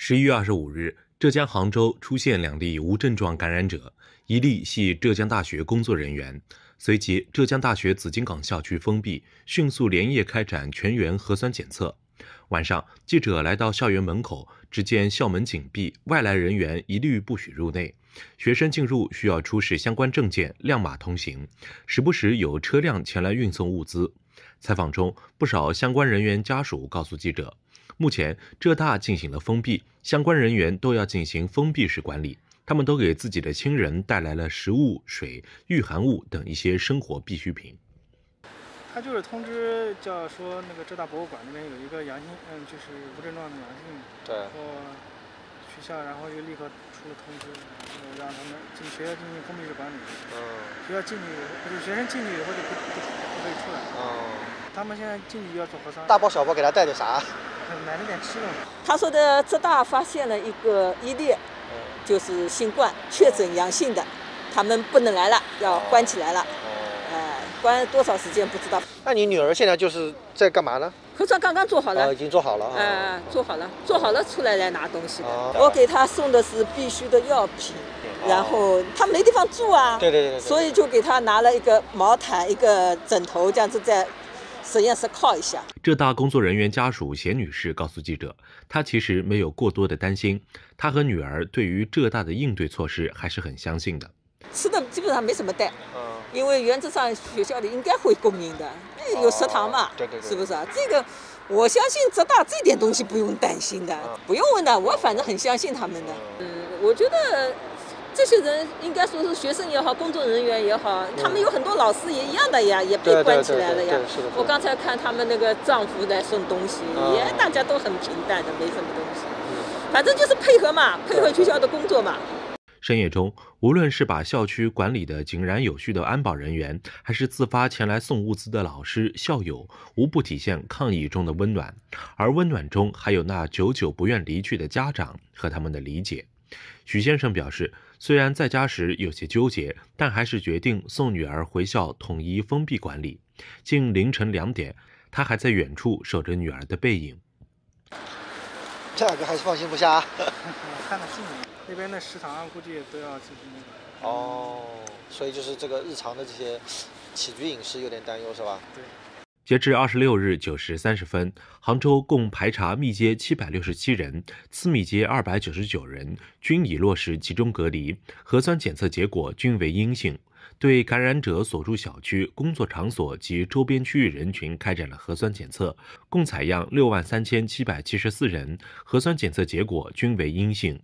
十一月二十五日，浙江杭州出现两例无症状感染者，一例系浙江大学工作人员。随即，浙江大学紫金港校区封闭，迅速连夜开展全员核酸检测。晚上，记者来到校园门口，只见校门紧闭，外来人员一律不许入内。学生进入需要出示相关证件，亮码通行。时不时有车辆前来运送物资。采访中，不少相关人员家属告诉记者。目前，浙大进行了封闭，相关人员都要进行封闭式管理。他们都给自己的亲人带来了食物、水、御寒物等一些生活必需品。他就是通知，叫说那个浙大博物馆那边有一个阳性，嗯，就是无症状的阳性，对，然后学校，然后就立刻出了通知，让他们进学校进行封闭式管理。嗯，学校进去，就是学生进去以后就不不不可以出来。哦，他们现在进去要做核酸。大包小包给他带点啥？买了点吃的。他说的浙大发现了一个一例，就是新冠确诊阳性的，他们不能来了，要关起来了。关多少时间不知道。那你女儿现在就是在干嘛呢？核酸刚刚做好了。已经做好了。哎，做好了，做好了出来来拿东西的。我给她送的是必须的药品，然后他没地方住啊。对对对。所以就给她拿了一个毛毯、一个枕头，这样子在。实验室靠一下。浙大工作人员家属贤女士告诉记者，她其实没有过多的担心，她和女儿对于浙大的应对措施还是很相信的。吃的基本上没什么带，嗯，因为原则上学校里应该会供应的，有食堂嘛，对对对，是不是啊？这个我相信浙大这点东西不用担心的，不用问的，我反正很相信他们的。嗯，我觉得。这些人应该说是学生也好，工作人员也好，他们有很多老师也一样的呀，也被关起来了呀。我刚才看他们那个丈夫在送东西，也大家都很平淡的，没什么东西。反正就是配合嘛，配合学校的工作嘛。深夜中，无论是把校区管理的井然有序的安保人员，还是自发前来送物资的老师校友，无不体现抗疫中的温暖。而温暖中，还有那久久不愿离去的家长和他们的理解。许先生表示，虽然在家时有些纠结，但还是决定送女儿回校统一封闭管理。近凌晨两点，他还在远处守着女儿的背影。这两个还是放心不下。看得近，那边的食堂估计都要进行那个。哦，所以就是这个日常的这些起居饮食有点担忧，是吧？对。截至二十六日九时三十分，杭州共排查密接七百六十七人，次密接二百九十九人，均已落实集中隔离，核酸检测结果均为阴性。对感染者所住小区、工作场所及周边区域人群开展了核酸检测，共采样六万三千七百七十四人，核酸检测结果均为阴性。